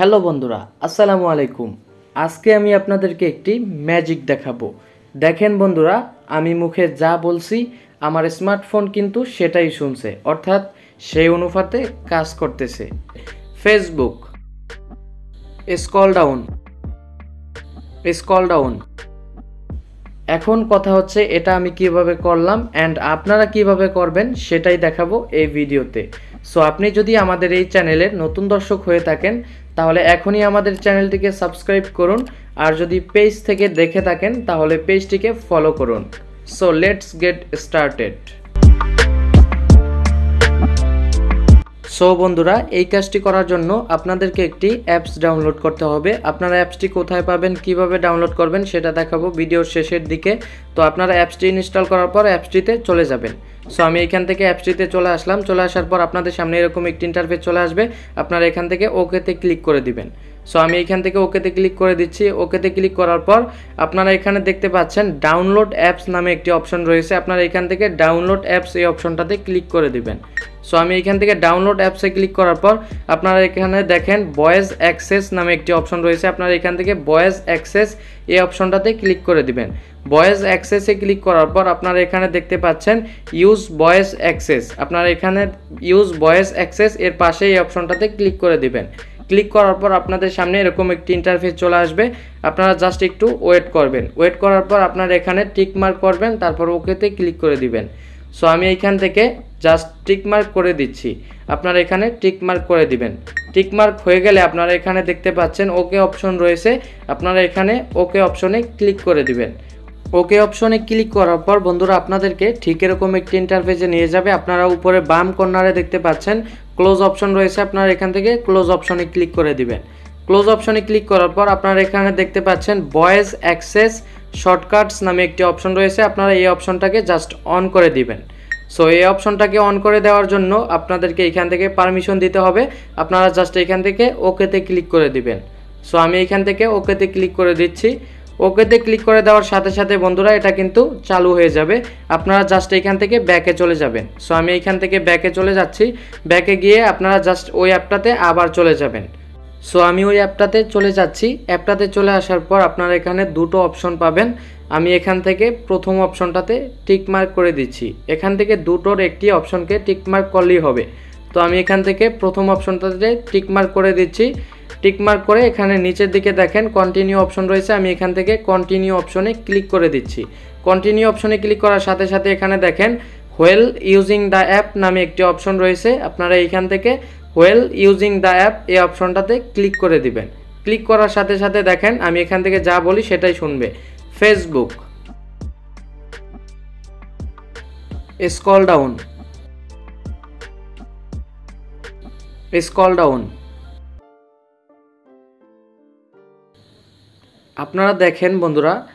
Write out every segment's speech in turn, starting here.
Hello বন্ধুরা, আসসালামু আলাইকুম। আজকে আমি আপনাদেরকে একটি ম্যাজিক দেখাবো। দেখেন বন্ধুরা, আমি মুখে যা বলছি, আমার স্মার্টফোন কিন্তু সেটাই শুনছে, অর্থাৎ সেই অনুপাতে কাজ করতেছে। Facebook scroll down scroll down. এখন কথা হচ্ছে, এটা আমি কীভাবে করলাম অ্যান্ড আপনারা কীভাবে করবেন, সেটাই দেখাবো এই ভিডিওতে। সো আপনি যদি আমাদের এই চ্যানেলের নতুন দর্শক হয়ে থাকেন, তাহলে এখনই আমাদের চ্যানেলটিকে সাবস্ক্রাইব করুন। আর যদি পেজ থেকে দেখে থাকেন, তাহলে পেজটিকে ফলো করুন। So let's get started so বন্ধুরা, এই কাজটি করার জন্য আপনাদেরকে একটি অ্যাপস ডাউনলোড করতে হবে। আপনারা অ্যাপসটি কোথায় পাবেন, কীভাবে ডাউনলোড করবেন সেটা দেখাবো ভিডিওর শেষের দিকে। তো আপনারা অ্যাপসটি ইনস্টল করার পর অ্যাপসটিতে চলে যাবেন। সো আমি এখান থেকে অ্যাপসটিতে চলে আসলাম। চলে আসার পর আপনাদের সামনে এরকম একটি ইন্টারফেস চলে আসবে। আপনারা এখান থেকে ওকেতে ক্লিক করে দিবেন। সো আমি এখান থেকে ওকেতে ক্লিক করে দিচ্ছি। ওকেতে ক্লিক করার পর আপনারা এখানে দেখতে পাচ্ছেন ডাউনলোড অ্যাপস নামে একটি অপশন রয়েছে। আপনারা এখান থেকে ডাউনলোড অ্যাপস এই অপশনটাতে ক্লিক করে দিবেন। সো আমি এখান থেকে ডাউনলোড অ্যাপসে ক্লিক করার পর আপনারা এখানে দেখেন ভয়েস অ্যাক্সেস নামে একটি অপশন রয়েছে। আপনারা এখান থেকে ভয়েস অ্যাক্সেস এই অপশনটাতে ক্লিক করে দিবেন। ভয়েস অ্যাক্সেসে ক্লিক করার পর আপনারা এখানে দেখতে পাচ্ছেন ইউজ ভয়েস অ্যাক্সেস আপনারা এখানে ইউজ ভয়েস অ্যাক্সেস এর পাশে এই অপশনটাতে ক্লিক করে দিবেন। ক্লিক করার পর আপনাদের সামনে এরকম একটি ইন্টারফেস চলে আসবে। আপনারা জাস্ট একটু ওয়েট করবেন। ওয়েট করার পর আপনারা এখানে টিক মার্ক করবেন, তারপর ওকেতে ক্লিক করে দিবেন। সো আমি এইখান থেকে জাস্ট টিক মার্ক করে দিচ্ছি। আপনারা এখানে টিক মার্ক করে দিবেন। টিক মার্ক হয়ে গেলে আপনারা এখানে দেখতে পাচ্ছেন ওকে অপশন রয়েছে। আপনারা এখানে ওকে অপশনে ক্লিক করে দিবেন। ওকে অপশনে ক্লিক করার পর বন্ধুরা, আপনাদেরকে ঠিক এরকম একটি ইন্টারফেসে নিয়ে যাবে। আপনারা উপরে বাম কর্নারে দেখতে পাচ্ছেন ক্লোজ অপশন রয়েছে আপনারা এখান থেকে ক্লোজ অপশনে ক্লিক করে দিবেন। ক্লোজ অপশনে ক্লিক করার পর আপনারা এখানে দেখতে পাচ্ছেন ভয়েস অ্যাক্সেস শর্টকাটস নামে একটি অপশন রয়েছে, আপনারা এই অপশনটাকে জাস্ট অন করে দিবেন। সো এই অপশনটাকে অন করে দেওয়ার জন্য আপনাদেরকে এখান থেকে পারমিশন দিতে হবে, আপনারা জাস্ট এখান থেকে ওকেতে ক্লিক করে দিবেন। সো আমি এখান থেকে ওকেতে ক্লিক করে দিচ্ছি। ওকেতে ক্লিক করে দেওয়ার সাথে সাথে, বন্ধুরা, এটা কিন্তু চালু হয়ে যাবে। আপনারা জাস্ট এখান থেকে ব্যাকে চলে যাবেন। সো আমি এখান থেকে ব্যাকে চলে যাচ্ছি। ব্যাকে গিয়ে আপনারা জাস্ট ওই অ্যাপটাতে আবার চলে যাবেন। সো আমি ওই অ্যাপটাতে চলে যাচ্ছি। অ্যাপটাতে চলে আসার পর আপনারা এখানে দুটো অপশন পাবেন। আমি এখান থেকে প্রথম অপশনটাতে টিক মার্ক করে দিচ্ছি। এখান থেকে দুটোর একটি অপশনকে টিক মার্ক করলেই হবে। তো, আমি এখান থেকে প্রথম অপশনটাতে টিক মার্ক করে দিচ্ছি। টিক মার্ক করে এখানে নিচের দিকে দেখেন কন্টিনিউ অপশন রয়েছে। আমি এখান থেকে কন্টিনিউ অপশনে ক্লিক করে দিচ্ছি। কন্টিনিউ অপশনে ক্লিক করার সাথে সাথে এখানে দেখেন হোয়েল ইউজিং দ্য অ্যাপ নামে একটি অপশন রয়েছে। আপনারা এখান থেকে হোয়েল ইউজিং দ্য অ্যাপ এই অপশনটাতে ক্লিক করে দিবেন। ক্লিক করার সাথে সাথে দেখেন, আমি এখান থেকে যা বলি সেটাই শুনবে। Facebook scroll down scroll down আপনারা দেখেন বন্ধুরা,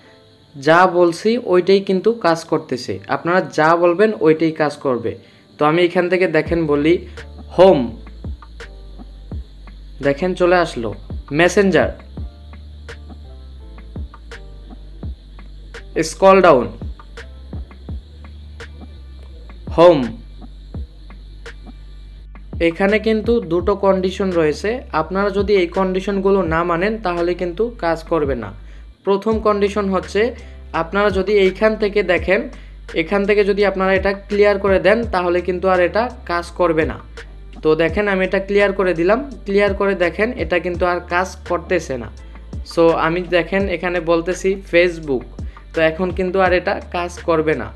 যা বলছি ওইটাই কিন্তু কাজ করতেছে। আপনারা যা বলবেন ওইটাই কাজ করবে। তো আমি এখান থেকে দেখেন বলি, হোম। দেখেন চলে আসলো। মেসেঞ্জার। Scroll down. হোম। এখানে কিন্তু দুটো কন্ডিশন রয়েছে। আপনারা যদি এই কন্ডিশনগুলো না মানেন, তাহলে কিন্তু কাজ করবে না। প্রথম কন্ডিশন হচ্ছে, আপনারা যদি এইখান থেকে দেখেন, এখান থেকে যদি আপনারা এটা ক্লিয়ার করে দেন, তাহলে কিন্তু আর এটা কাজ করবে না। তো দেখেন, আমি এটা ক্লিয়ার করে দিলাম। ক্লিয়ার করে দেখেন, এটা কিন্তু আর কাজ করতেছে না। সো আমি দেখেন, এখানে বলতেছি ফেসবুক তো এখন কিন্তু আর এটা কাজ করবে না।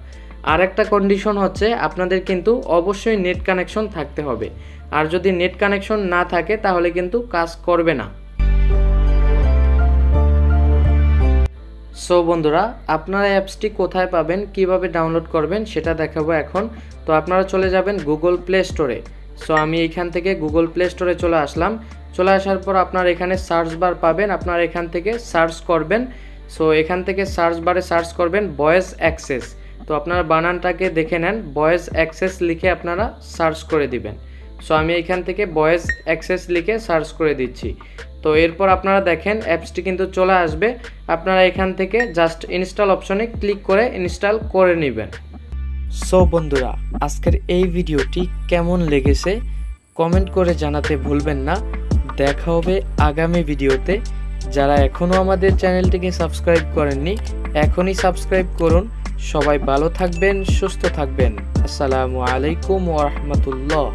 আর একটা কন্ডিশন হচ্ছে, আপনাদের কিন্তু অবশ্যই নেট কানেকশন থাকতে হবে। আর যদি নেট কানেকশন না থাকে, তাহলে কিন্তু কাজ করবে না। সো বন্ধুরা, আপনারা অ্যাপসটি কোথায় পাবেন, কীভাবে ডাউনলোড করবেন, সেটা দেখাবো এখন। তো আপনারা চলে যাবেন গুগল প্লে স্টোরে সো আমি এখান থেকে গুগল প্লে স্টোরে চলে আসলাম। চলে আসার পর আপনার এখানে সার্চ বার পাবেন, আপনার এখান থেকে সার্চ করবেন। সো এখান থেকে সার্চ বারে সার্চ করবেন ভয়েস অ্যাক্সেস তো আপনারা বানানটাকে দেখে নেন ভয়েস অ্যাক্সেস লিখে আপনারা সার্চ করে দিবেন। সো আমি এখান থেকে ভয়েস অ্যাক্সেস লিখে সার্চ করে দিচ্ছি। তো এরপর আপনারা দেখেন অ্যাপসটি কিন্তু চলে আসবে। আপনারা এখান থেকে জাস্ট ইনস্টল অপশনে ক্লিক করে ইনস্টল করে নেবেন। সো বন্ধুরা, আজকের এই ভিডিওটি কেমন লেগেছে কমেন্ট করে জানাতে ভুলবেন না। দেখা হবে আগামী ভিডিওতে। যারা এখনও আমাদের চ্যানেলটিকে সাবস্ক্রাইব করেননি, এখনই সাবস্ক্রাইব করুন। সবাই ভালো থাকবেন, সুস্থ থাকবেন। আসসালামু আলাইকুম ওরহমতুল্লাহ